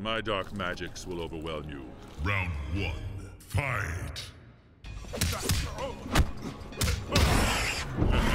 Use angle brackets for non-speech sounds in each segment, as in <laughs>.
My dark magics will overwhelm you. Round one, fight! <laughs>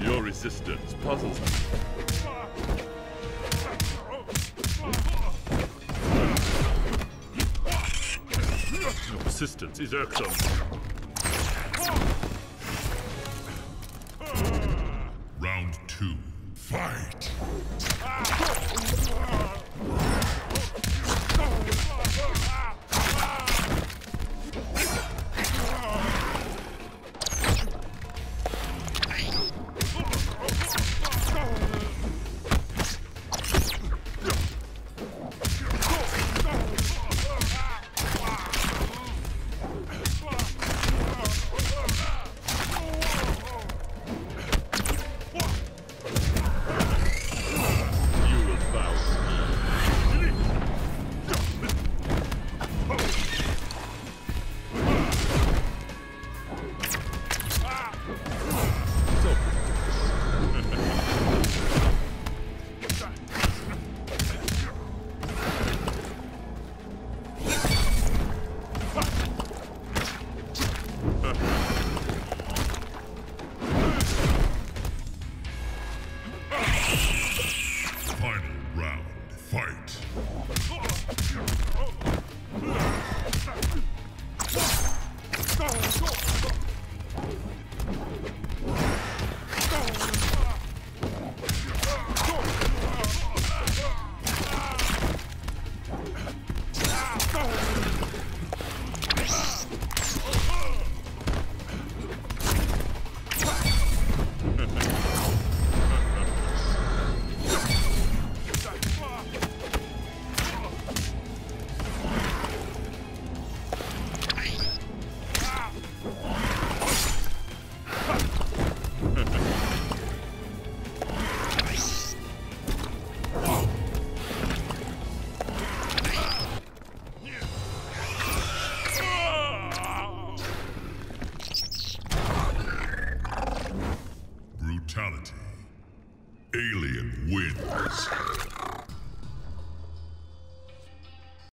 Your resistance puzzles me. Your persistence is irksome. Round two, fight! Alien wins.